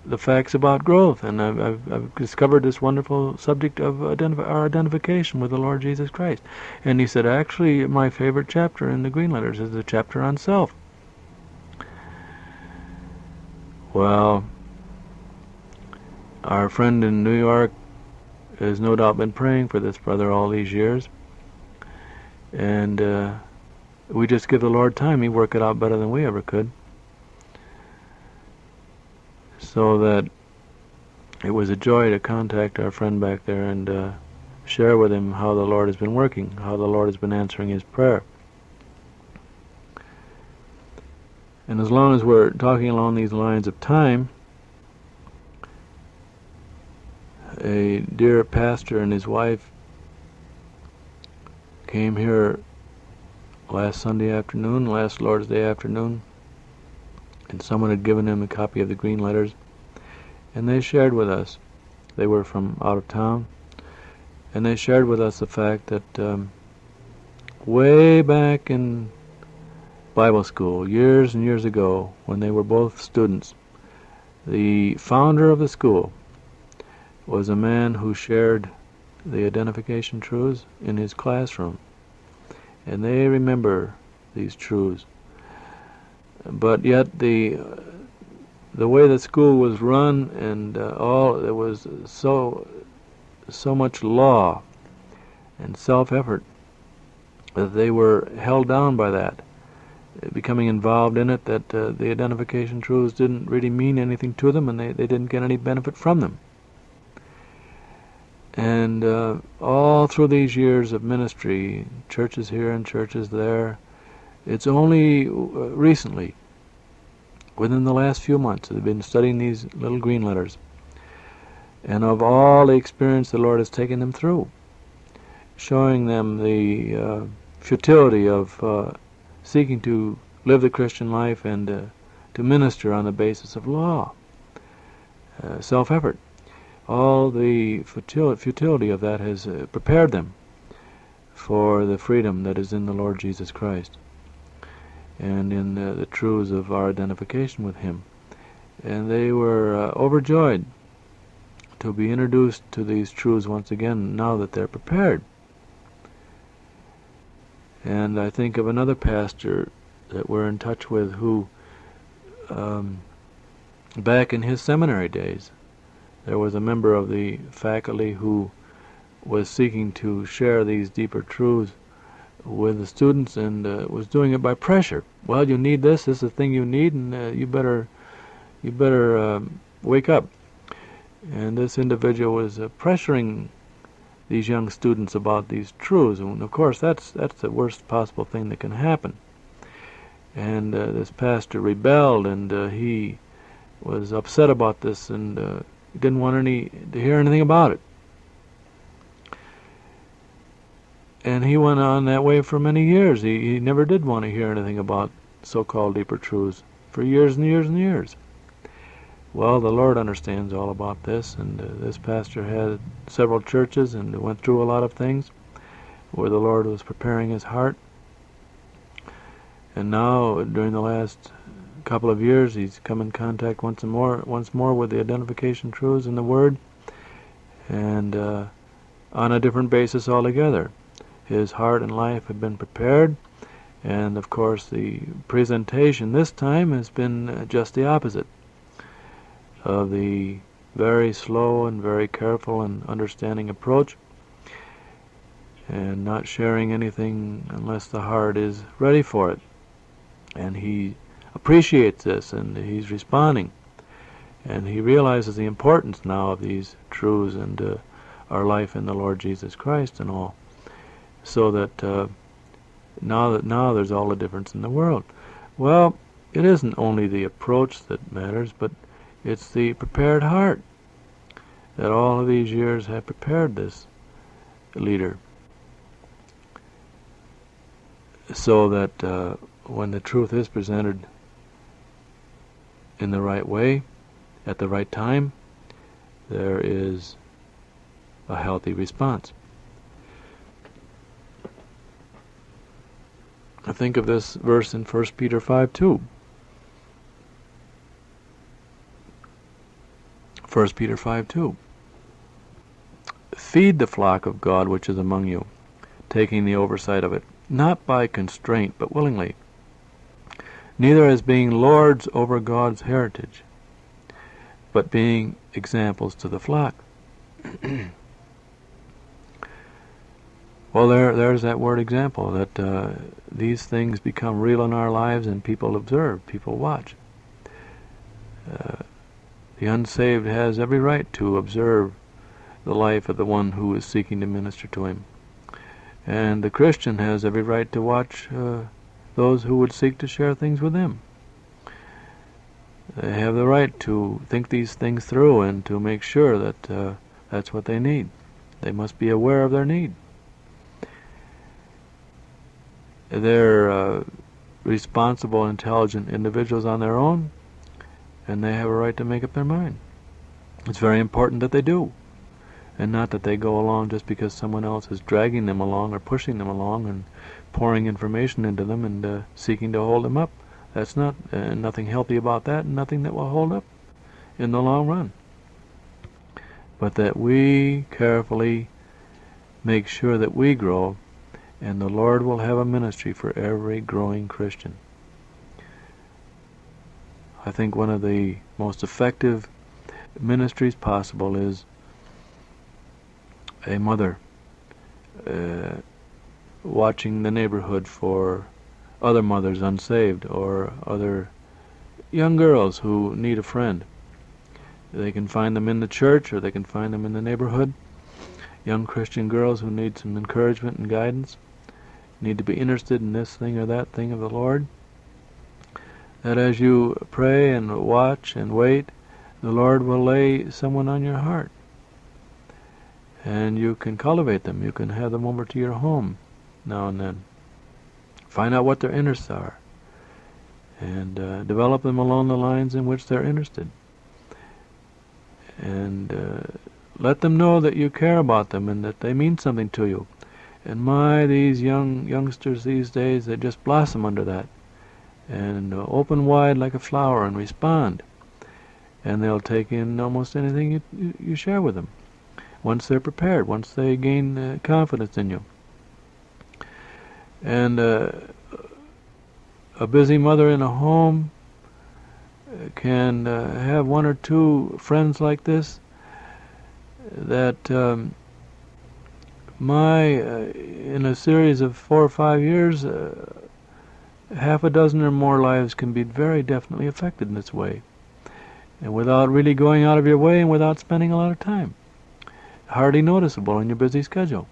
the facts about growth, and I've, I've, I've discovered this wonderful subject of identif our identification with the Lord Jesus Christ. And he said, actually, my favorite chapter in the Green Letters is the chapter on self. Well, our friend in New York has no doubt been praying for this brother all these years. And uh, we just give the Lord time. He work it out better than we ever could. So that it was a joy to contact our friend back there and uh, share with him how the Lord has been working, how the Lord has been answering his prayer. And as long as we're talking along these lines of time, a dear pastor and his wife came here last Sunday afternoon, last Lord's Day afternoon, and someone had given him a copy of the Green Letters, and they shared with us. They were from out of town, and they shared with us the fact that um, way back in Bible school, years and years ago, when they were both students, the founder of the school was a man who shared the identification truths in his classroom. And they remember these truths. But yet the the way the school was run and uh, all there was so so much law and self-effort that they were held down by that becoming involved in it that uh, the identification truths didn't really mean anything to them and they, they didn't get any benefit from them. And uh, all through these years of ministry, churches here and churches there, it's only uh, recently, within the last few months, I've been studying these little green letters. And of all the experience the Lord has taken them through, showing them the uh, futility of uh, seeking to live the Christian life and uh, to minister on the basis of law, uh, self-effort all the futility of that has uh, prepared them for the freedom that is in the Lord Jesus Christ and in the, the truths of our identification with Him. And they were uh, overjoyed to be introduced to these truths once again now that they're prepared. And I think of another pastor that we're in touch with who, um, back in his seminary days, there was a member of the faculty who was seeking to share these deeper truths with the students and uh, was doing it by pressure. Well, you need this. This is the thing you need, and uh, you better you better um, wake up. And this individual was uh, pressuring these young students about these truths, and of course that's that's the worst possible thing that can happen. And uh, this pastor rebelled, and uh, he was upset about this, and uh, didn't want any to hear anything about it. And he went on that way for many years. He, he never did want to hear anything about so-called deeper truths for years and years and years. Well, the Lord understands all about this, and uh, this pastor had several churches and went through a lot of things where the Lord was preparing his heart. And now, during the last couple of years, he's come in contact once more, once more with the identification truths in the Word, and uh, on a different basis altogether. His heart and life have been prepared, and of course the presentation this time has been just the opposite of the very slow and very careful and understanding approach and not sharing anything unless the heart is ready for it. And he appreciates this and he's responding. And he realizes the importance now of these truths and uh, our life in the Lord Jesus Christ and all. So that uh, now that now there's all the difference in the world. Well, it isn't only the approach that matters, but it's the prepared heart that all of these years have prepared this leader so that uh, when the truth is presented in the right way, at the right time, there is a healthy response. I think of this verse in 1 Peter 5 2. 1 Peter 5 2. Feed the flock of God which is among you, taking the oversight of it, not by constraint, but willingly, neither as being lords over God's heritage, but being examples to the flock. *clears throat* well, there, there's that word example, that uh, these things become real in our lives and people observe, people watch. Uh, the unsaved has every right to observe the life of the one who is seeking to minister to him. And the Christian has every right to watch uh, those who would seek to share things with him. They have the right to think these things through and to make sure that uh, that's what they need. They must be aware of their need. They're uh, responsible, intelligent individuals on their own, and they have a right to make up their mind. It's very important that they do and not that they go along just because someone else is dragging them along or pushing them along and pouring information into them and uh, seeking to hold them up. That's not uh, nothing healthy about that, and nothing that will hold up in the long run. But that we carefully make sure that we grow, and the Lord will have a ministry for every growing Christian. I think one of the most effective ministries possible is a mother uh, watching the neighborhood for other mothers unsaved or other young girls who need a friend. They can find them in the church or they can find them in the neighborhood. Young Christian girls who need some encouragement and guidance, need to be interested in this thing or that thing of the Lord. That as you pray and watch and wait, the Lord will lay someone on your heart and you can cultivate them. You can have them over to your home now and then. Find out what their interests are and uh, develop them along the lines in which they're interested. And uh, let them know that you care about them and that they mean something to you. And my, these young youngsters these days, they just blossom under that and uh, open wide like a flower and respond. And they'll take in almost anything you, you, share with them once they're prepared, once they gain uh, confidence in you. And uh, a busy mother in a home uh, can uh, have one or two friends like this that um, my uh, in a series of four or five years uh, half a dozen or more lives can be very definitely affected in this way and without really going out of your way and without spending a lot of time hardly noticeable in your busy schedule.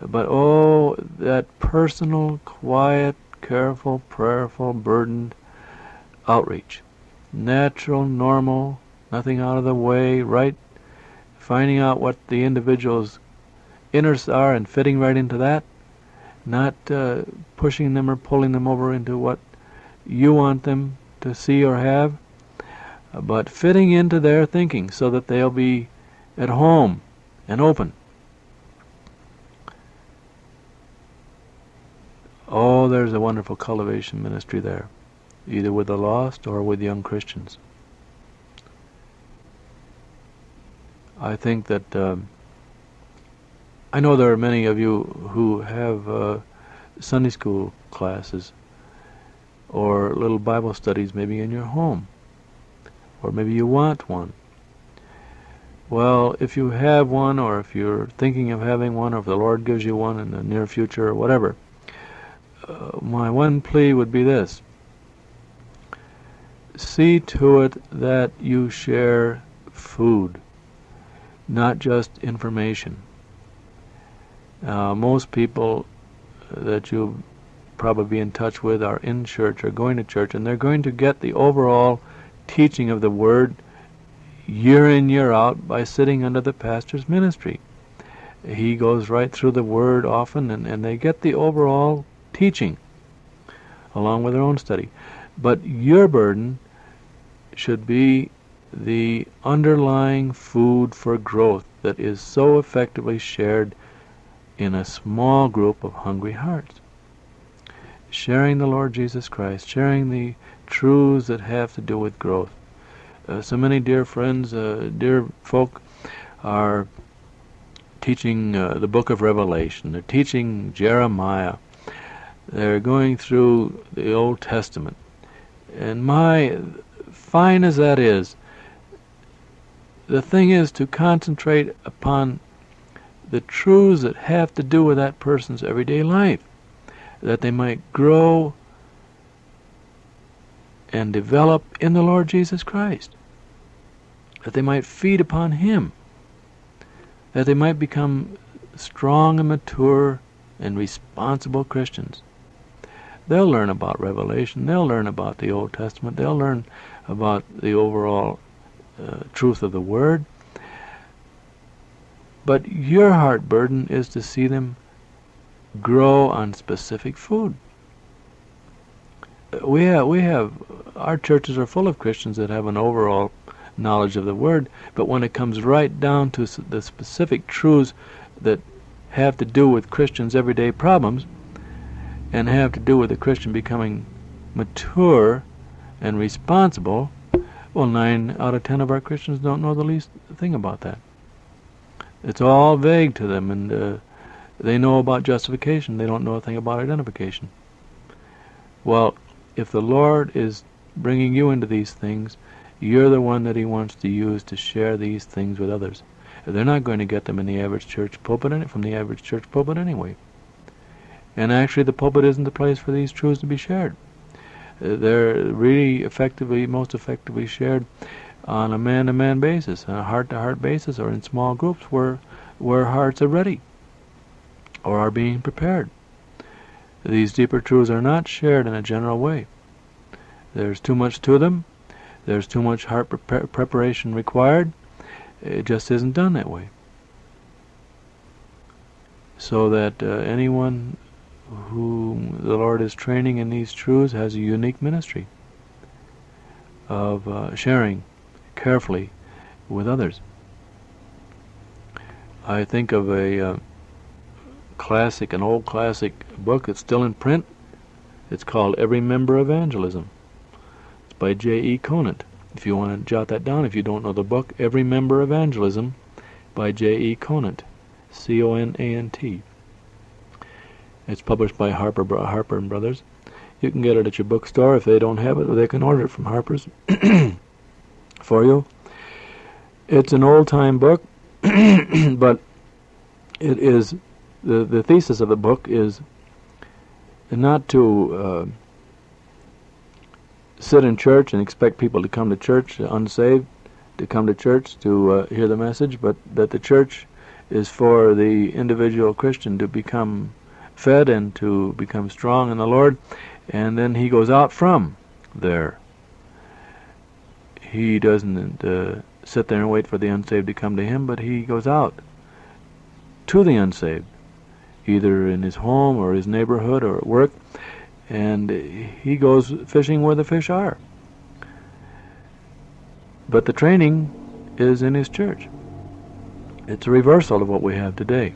But oh, that personal, quiet, careful, prayerful, burdened outreach. Natural, normal, nothing out of the way, right? Finding out what the individual's interests are and fitting right into that. Not uh, pushing them or pulling them over into what you want them to see or have, but fitting into their thinking so that they'll be at home and open. Oh, there's a wonderful cultivation ministry there. either with the lost or with young Christians. I think that um, I know there are many of you who have uh, Sunday school classes or little Bible studies maybe in your home, or maybe you want one. Well, if you have one, or if you're thinking of having one, or if the Lord gives you one in the near future, or whatever, uh, my one plea would be this. See to it that you share food, not just information. Uh, most people that you probably be in touch with are in church, or going to church, and they're going to get the overall teaching of the Word year in, year out by sitting under the pastor's ministry. He goes right through the Word often, and, and they get the overall teaching along with their own study. But your burden should be the underlying food for growth that is so effectively shared in a small group of hungry hearts. Sharing the Lord Jesus Christ, sharing the truths that have to do with growth. Uh, so many dear friends, uh, dear folk, are teaching uh, the book of Revelation. They're teaching Jeremiah. They're going through the Old Testament. And my, fine as that is, the thing is to concentrate upon the truths that have to do with that person's everyday life, that they might grow and develop in the Lord Jesus Christ, that they might feed upon Him, that they might become strong and mature and responsible Christians. They'll learn about Revelation, they'll learn about the Old Testament, they'll learn about the overall uh, truth of the Word. But your heart burden is to see them grow on specific food we have we have our churches are full of Christians that have an overall knowledge of the word, but when it comes right down to the specific truths that have to do with Christians' everyday problems and have to do with the Christian becoming mature and responsible, well, nine out of ten of our Christians don't know the least thing about that. It's all vague to them, and uh, they know about justification. They don't know a thing about identification. Well, if the Lord is bringing you into these things, you're the one that He wants to use to share these things with others. They're not going to get them in the average church pulpit from the average church pulpit anyway. And actually, the pulpit isn't the place for these truths to be shared. They're really effectively, most effectively shared on a man-to-man basis, on a heart-to-heart basis, or in small groups where where hearts are ready or are being prepared. These deeper truths are not shared in a general way. There's too much to them. There's too much heart pre preparation required. It just isn't done that way. So that uh, anyone whom the Lord is training in these truths has a unique ministry of uh, sharing carefully with others. I think of a uh, classic, an old classic book that's still in print. It's called Every Member Evangelism. It's by J.E. Conant. If you want to jot that down, if you don't know the book, Every Member Evangelism by J.E. Conant. C-O-N-A-N-T. It's published by Harper, Harper and Brothers. You can get it at your bookstore. If they don't have it, they can order it from Harper's *clears throat* for you. It's an old-time book, *clears throat* but it is the, the thesis of the book is not to uh, sit in church and expect people to come to church unsaved, to come to church to uh, hear the message, but that the church is for the individual Christian to become fed and to become strong in the Lord, and then he goes out from there. He doesn't uh, sit there and wait for the unsaved to come to him, but he goes out to the unsaved either in his home or his neighborhood or at work, and he goes fishing where the fish are. But the training is in his church. It's a reversal of what we have today.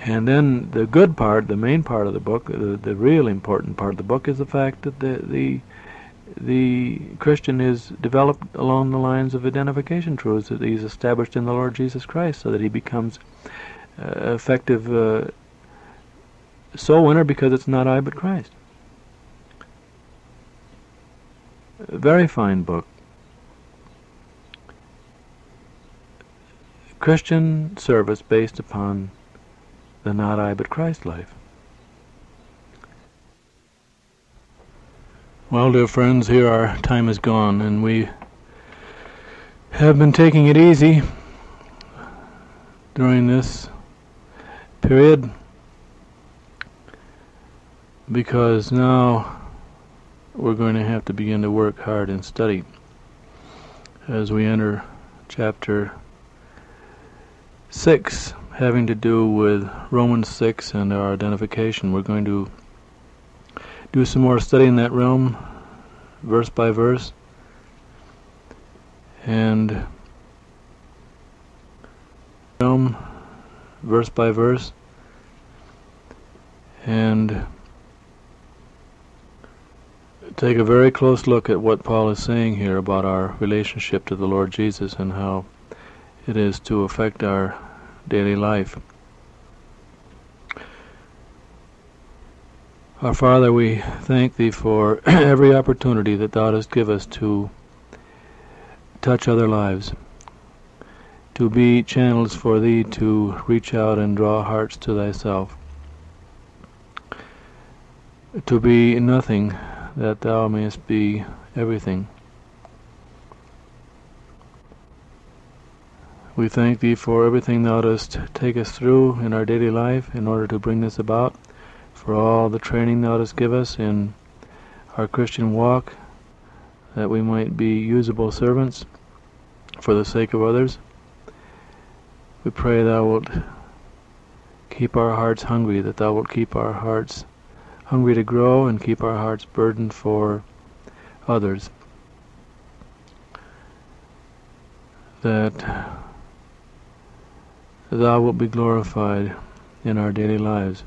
And then the good part, the main part of the book, the, the real important part of the book is the fact that the, the the Christian is developed along the lines of identification truths that he's established in the Lord Jesus Christ so that he becomes uh, effective uh, soul winner because it's not I but Christ. A very fine book. Christian service based upon the not I but Christ life. Well, dear friends, here our time is gone, and we have been taking it easy during this period because now we're going to have to begin to work hard and study as we enter chapter 6 having to do with Romans 6 and our identification. We're going to do some more study in that realm, verse by verse. And realm, verse by verse. And take a very close look at what Paul is saying here about our relationship to the Lord Jesus and how it is to affect our daily life. Our Father, we thank Thee for *clears throat* every opportunity that Thou dost give us to touch other lives, to be channels for Thee to reach out and draw hearts to Thyself, to be nothing that Thou mayest be everything. We thank Thee for everything Thou dost take us through in our daily life in order to bring this about for all the training thou dost give us in our Christian walk, that we might be usable servants for the sake of others. We pray thou wilt keep our hearts hungry, that thou wilt keep our hearts hungry to grow and keep our hearts burdened for others. That thou wilt be glorified in our daily lives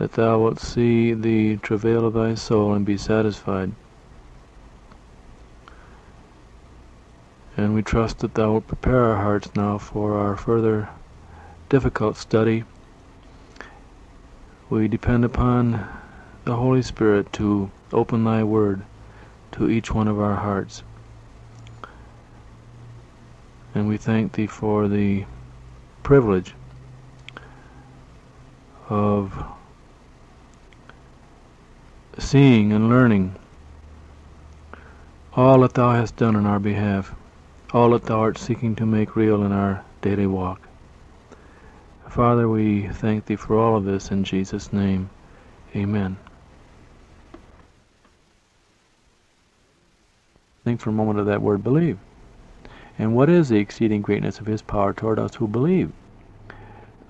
that thou wilt see the travail of thy soul and be satisfied. And we trust that thou wilt prepare our hearts now for our further difficult study. We depend upon the Holy Spirit to open thy word to each one of our hearts. And we thank thee for the privilege of seeing and learning all that Thou hast done in our behalf, all that Thou art seeking to make real in our daily walk. Father, we thank Thee for all of this in Jesus' name. Amen. Think for a moment of that word believe. And what is the exceeding greatness of His power toward us who believe?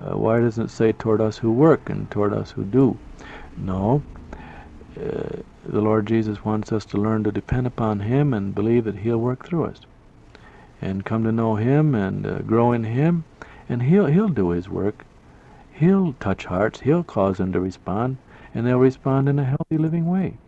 Uh, why doesn't it say toward us who work and toward us who do? No, uh, the Lord Jesus wants us to learn to depend upon Him and believe that He'll work through us, and come to know Him and uh, grow in Him, and He'll He'll do His work. He'll touch hearts. He'll cause them to respond, and they'll respond in a healthy, living way.